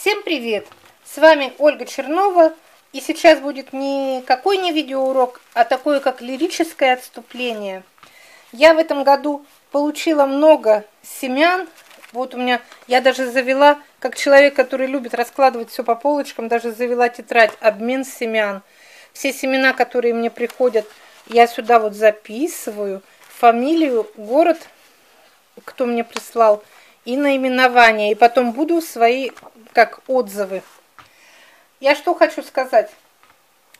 Всем привет! С вами Ольга Чернова, и сейчас будет не какой не видеоурок, а такое как лирическое отступление. Я в этом году получила много семян. Вот у меня, я даже завела, как человек, который любит раскладывать все по полочкам, даже завела тетрадь «Обмен семян». Все семена, которые мне приходят, я сюда вот записываю, фамилию, город, кто мне прислал, и наименование. И потом буду свои, как отзывы. Я что хочу сказать?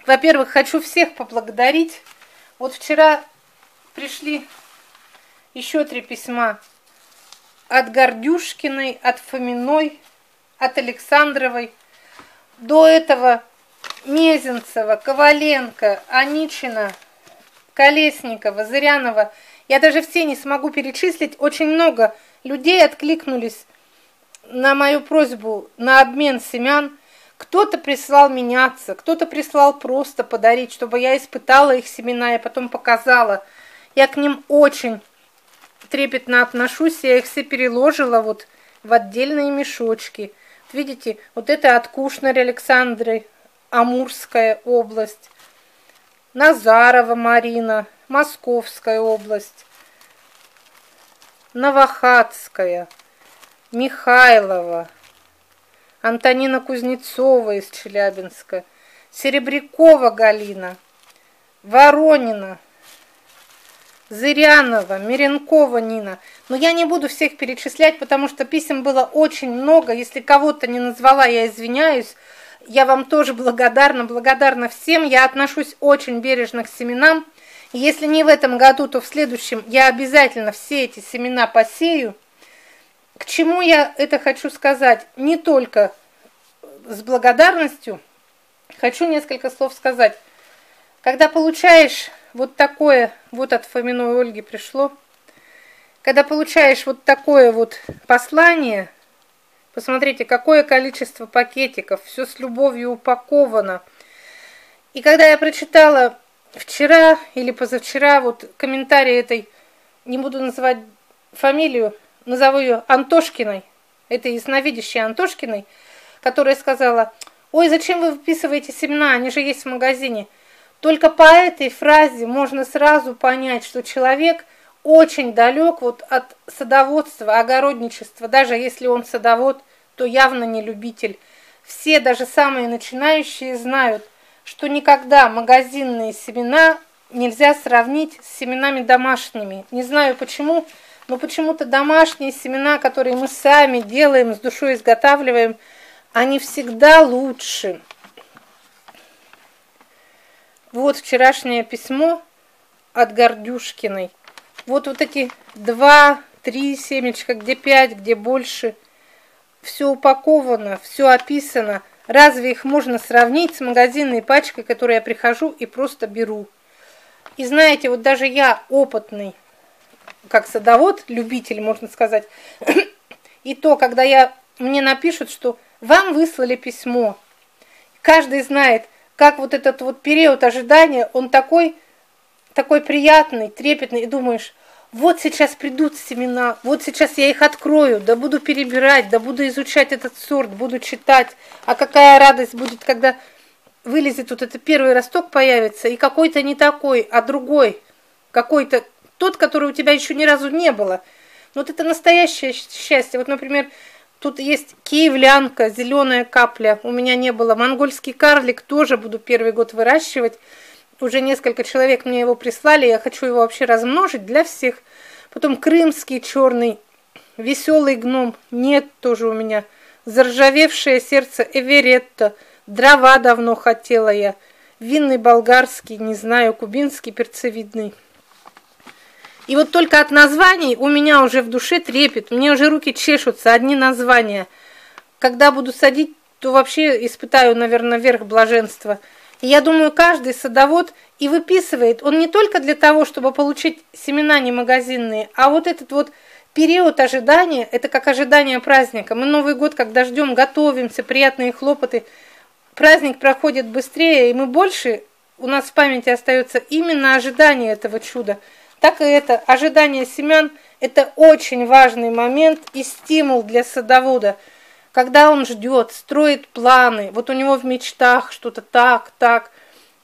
Во-первых, хочу всех поблагодарить. Вот вчера пришли еще три письма от Гордюшкиной, от Фоминой, от Александровой. До этого Мезенцева, Коваленко, Аничина, Колесникова, Зырянова. Я даже все не смогу перечислить. Очень много людей откликнулись на мою просьбу на обмен семян. Кто-то прислал меняться, кто-то прислал просто подарить, чтобы я испытала их семена и потом показала. Я к ним очень трепетно отношусь, я их все переложила вот в отдельные мешочки. Видите, вот это от Кушнарь Александры, Амурская область, Назарова Марина, Московская область, Новохадская, Михайлова, Антонина Кузнецова из Челябинска, Серебрякова Галина, Воронина, Зырянова, Миренкова Нина. Но я не буду всех перечислять, потому что писем было очень много. Если кого-то не назвала, я извиняюсь. Я вам тоже благодарна, благодарна всем. Я отношусь очень бережно к семенам. Если не в этом году, то в следующем я обязательно все эти семена посею. К чему я это хочу сказать? Не только с благодарностью. Хочу несколько слов сказать. Когда получаешь вот такое, вот от Фоминой Ольги пришло, когда получаешь вот такое вот послание, посмотрите, какое количество пакетиков, все с любовью упаковано. И когда я прочитала вчера или позавчера вот комментарий этой, не буду называть фамилию, назову ее Антошкиной, этой ясновидящей Антошкиной, которая сказала, ой, зачем вы выписываете семена, они же есть в магазине. Только по этой фразе можно сразу понять, что человек очень далек вот от садоводства, огородничества. Даже если он садовод, то явно не любитель. Все, даже самые начинающие, знают, что никогда магазинные семена нельзя сравнить с семенами домашними. Не знаю почему, но почему-то домашние семена, которые мы сами делаем, с душой изготавливаем, они всегда лучше. Вот вчерашнее письмо от Гордюшкиной. Вот вот эти два, три семечка, где пять, где больше. Все упаковано, все описано. Разве их можно сравнить с магазинной пачкой, которую я прихожу и просто беру? И знаете, вот даже я опытный, как садовод, любитель, можно сказать, и то, когда я, мне напишут, что вам выслали письмо, каждый знает, как вот этот вот период ожидания, он такой, такой приятный, трепетный, и думаешь, вот сейчас придут семена, вот сейчас я их открою, да буду перебирать, да буду изучать этот сорт, буду читать, а какая радость будет, когда вылезет вот этот первый росток появится, и какой-то не такой, а другой, какой-то, тот, который у тебя еще ни разу не было. Вот это настоящее счастье. Вот, например, Тут есть киевлянка, зеленая капля. У меня не было. Монгольский карлик тоже буду первый год выращивать. Уже несколько человек мне его прислали. Я хочу его вообще размножить для всех. Потом крымский черный, веселый гном. Нет тоже у меня. Заржавевшее сердце Эверетто. Дрова давно хотела я. Винный болгарский, не знаю, кубинский перцевидный. И вот только от названий у меня уже в душе трепет, мне уже руки чешутся, одни названия. Когда буду садить, то вообще испытаю, наверное, верх блаженства. И я думаю, каждый садовод и выписывает, он не только для того, чтобы получить семена не магазинные, а вот этот вот период ожидания, это как ожидание праздника. Мы Новый год, когда ждем, готовимся, приятные хлопоты. Праздник проходит быстрее, и мы больше, у нас в памяти остается именно ожидание этого чуда – так и это ожидание семян – это очень важный момент и стимул для садовода. когда он ждет, строит планы, вот у него в мечтах что-то так, так,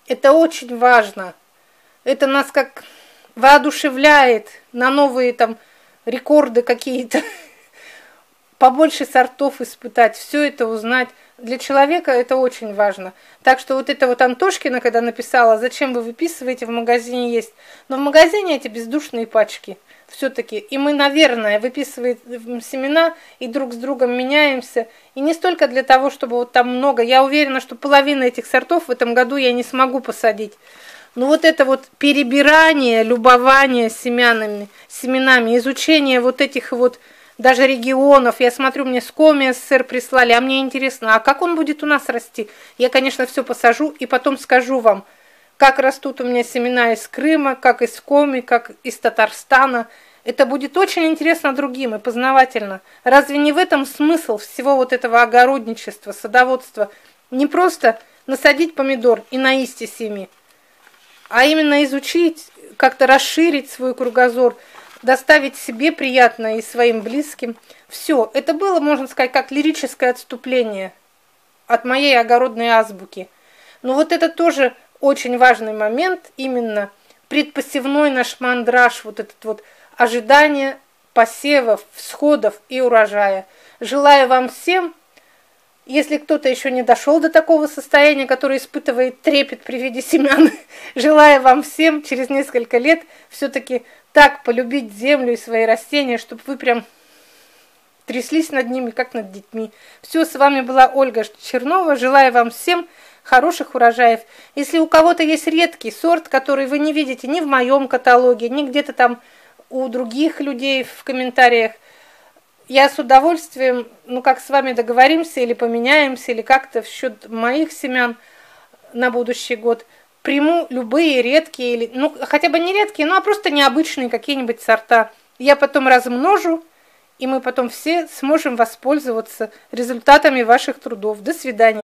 это очень важно. Это нас как воодушевляет на новые там рекорды какие-то, побольше сортов испытать, все это узнать. Для человека это очень важно. Так что вот это вот Антошкина, когда написала, зачем вы выписываете, в магазине есть. Но в магазине эти бездушные пачки все-таки. И мы, наверное, выписываем семена и друг с другом меняемся. И не столько для того, чтобы вот там много. Я уверена, что половина этих сортов в этом году я не смогу посадить. Но вот это вот перебирание, любование семянами, семенами, изучение вот этих вот даже регионов. Я смотрю, мне с Коми СССР прислали, а мне интересно, а как он будет у нас расти? Я, конечно, все посажу и потом скажу вам, как растут у меня семена из Крыма, как из Коми, как из Татарстана. Это будет очень интересно другим и познавательно. Разве не в этом смысл всего вот этого огородничества, садоводства? Не просто насадить помидор и наистись ими, а именно изучить, как-то расширить свой кругозор, доставить себе приятно и своим близким. Все, это было, можно сказать, как лирическое отступление от моей огородной азбуки. Но вот это тоже очень важный момент, именно предпосевной наш мандраж, вот этот вот ожидание посевов, всходов и урожая. Желаю вам всем если кто-то еще не дошел до такого состояния, который испытывает трепет при виде семян, желаю вам всем через несколько лет все-таки так полюбить землю и свои растения, чтобы вы прям тряслись над ними, как над детьми. Все, с вами была Ольга Чернова. Желаю вам всем хороших урожаев. Если у кого-то есть редкий сорт, который вы не видите ни в моем каталоге, ни где-то там у других людей в комментариях, я с удовольствием, ну как с вами договоримся или поменяемся, или как-то в счет моих семян на будущий год приму любые редкие, или, ну хотя бы не редкие, ну а просто необычные какие-нибудь сорта. Я потом размножу, и мы потом все сможем воспользоваться результатами ваших трудов. До свидания.